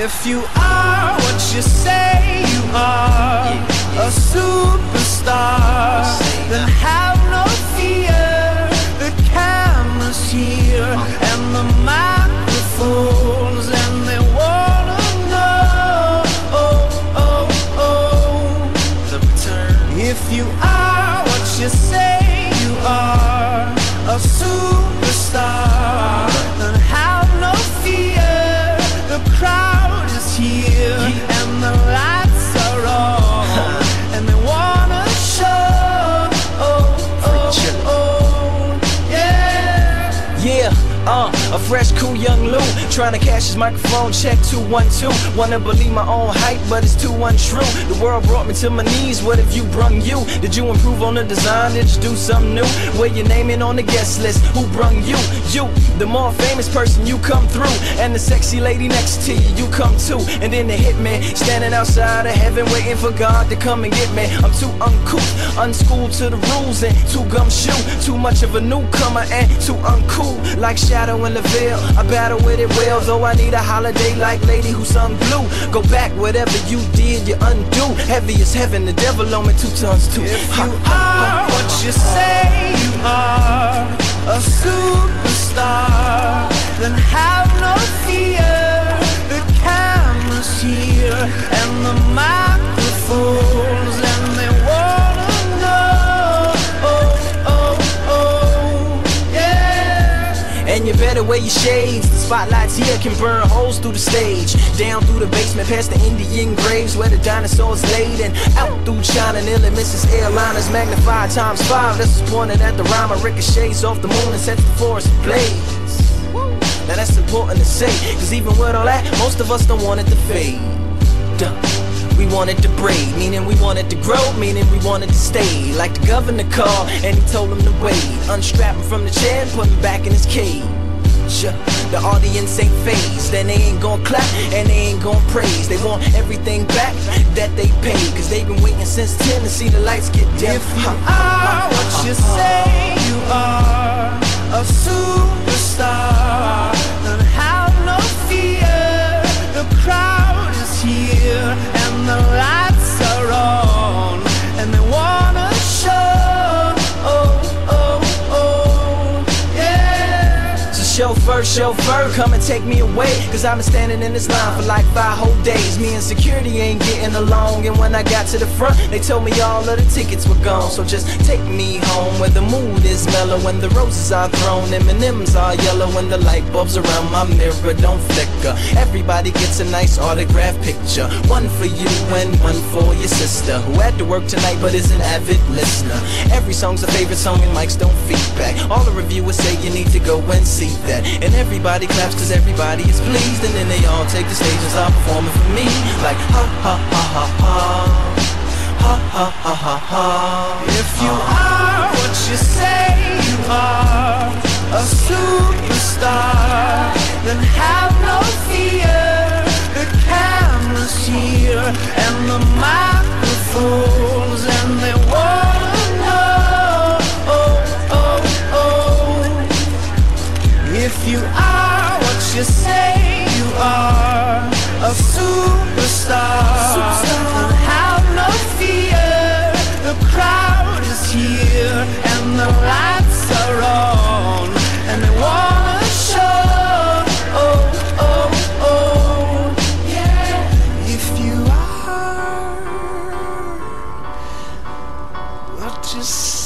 If you are what you say you are, a superstar, then have uh, a fresh, cool young Lu trying to cash his microphone check 212. Wanna believe my own hype, but it's too untrue. The world brought me to my knees. What have you brung you? Did you improve on the design? Did you do something new? Where your name in on the guest list? Who brung you? You, the more famous person, you come through, and the sexy lady next to you, you come too. And then the hitman standing outside of heaven, waiting for God to come and get me. I'm too uncouth, unschooled to the rules, and too gumshoe. Too much of a newcomer and too uncool, like shadow in the veil. I battle with it well, though I need a holiday like lady who sung blue. Go back, whatever you did, you undo. Heavy as heaven, the devil on me two tons too. If you are what you say you are, a superstar, then have better wear your shades. The spotlights here can burn holes through the stage. Down through the basement, past the Indian graves where the dinosaurs laid. And out through China, nearly misses airliners. Magnified times five. This is pointed at the rhyme. Ricochets off the moon and sets the forest ablaze. Now that's important to say. Cause even with all that, most of us don't want it to fade. We wanted to breed, meaning we wanted to grow, meaning we wanted to stay. Like the governor called, and he told him to wait. Unstrap him from the chair put him back in his cage. Yeah, The audience ain't phased, then they ain't gon' clap and they ain't gon' praise. They want everything back that they paid, cause they've been waiting since 10 to see the lights get dim. If you are what you say you are, a superstar, chauffeur, chauffeur, come and take me away. Cause I've been standing in this line for like five whole days. Me and security ain't getting along. And when I got to the front, they told me all of the tickets were gone. So just take me home where the mood is mellow. And the roses are thrown, M&M's are yellow. And the light bulbs around my mirror don't flicker. Everybody gets a nice autograph picture. One for you and one for your sister. Who had to work tonight but is an avid listener. Every song's a favorite song and mics don't feedback. All the reviewers say you need to go and see that. And everybody claps cause everybody is pleased. And then they all take the stage and start performing for me. Like ha ha ha ha ha. Ha ha ha ha ha. If you are what you say you are, a superstar, then have no fear. The camera's here and the microphones, you are what you say you are, a superstar. superstar. Don't have no fear. The crowd is here and the lights are on, and they wanna show. Oh, oh, oh, yeah. If you are what you say.